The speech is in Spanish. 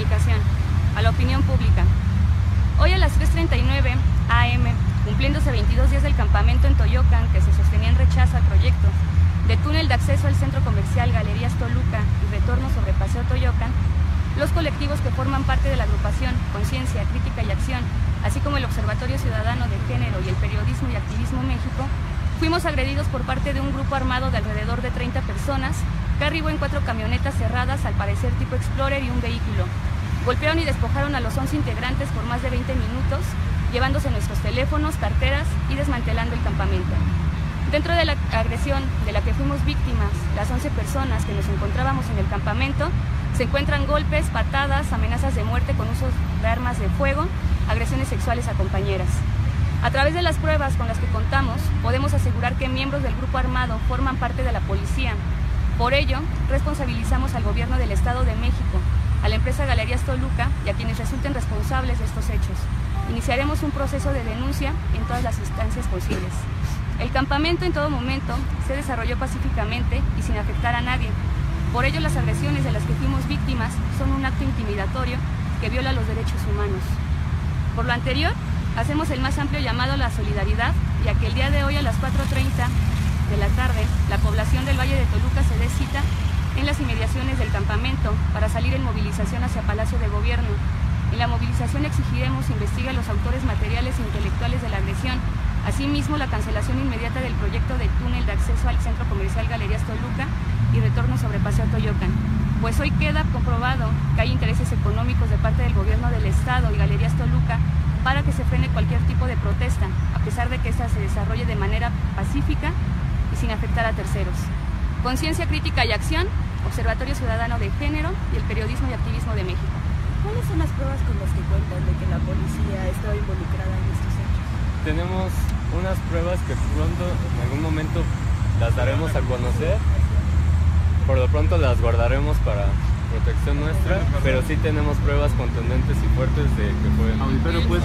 comunicación, a la opinión pública. Hoy a las 3.39 am, cumpliéndose 22 días del campamento en Toyocan que se sostenía en rechazo al proyecto de túnel de acceso al centro comercial Galerías Toluca y retorno sobre Paseo Toyocan, los colectivos que forman parte de la agrupación Conciencia, Crítica y Acción, así como el Observatorio Ciudadano de Género y el Periodismo y Activismo México, fuimos agredidos por parte de un grupo armado de alrededor de 30 personas que arribó en cuatro camionetas cerradas, al parecer tipo Explorer y un vehículo, Golpearon y despojaron a los 11 integrantes por más de 20 minutos, llevándose nuestros teléfonos, carteras y desmantelando el campamento. Dentro de la agresión de la que fuimos víctimas, las 11 personas que nos encontrábamos en el campamento, se encuentran golpes, patadas, amenazas de muerte con uso de armas de fuego, agresiones sexuales a compañeras. A través de las pruebas con las que contamos, podemos asegurar que miembros del grupo armado forman parte de la policía. Por ello, responsabilizamos al gobierno del Estado de México, empresa Galerías Toluca y a quienes resulten responsables de estos hechos. Iniciaremos un proceso de denuncia en todas las instancias posibles. El campamento en todo momento se desarrolló pacíficamente y sin afectar a nadie. Por ello, las agresiones de las que fuimos víctimas son un acto intimidatorio que viola los derechos humanos. Por lo anterior, hacemos el más amplio llamado a la solidaridad, ya que el día de hoy a las 4.30 de la tarde, la población del Valle de Toluca se dé cita en las inmediaciones del campamento para salir en movilización hacia Palacio de Gobierno. En la movilización exigiremos investigar a los autores materiales e intelectuales de la agresión, asimismo la cancelación inmediata del proyecto de túnel de acceso al centro comercial Galerías Toluca y retorno sobre Paseo Toyocan. Pues hoy queda comprobado que hay intereses económicos de parte del gobierno del Estado y Galerías Toluca para que se frene cualquier tipo de protesta, a pesar de que ésta se desarrolle de manera pacífica y sin afectar a terceros. Conciencia crítica y acción, Observatorio Ciudadano de Género y el Periodismo y Activismo de México. ¿Cuáles son las pruebas con las que cuentan de que la policía estaba involucrada en estos hechos? Tenemos unas pruebas que pronto, en algún momento, las daremos a conocer. Por lo pronto las guardaremos para protección nuestra, pero sí tenemos pruebas contundentes y fuertes de que fue... Pero pues...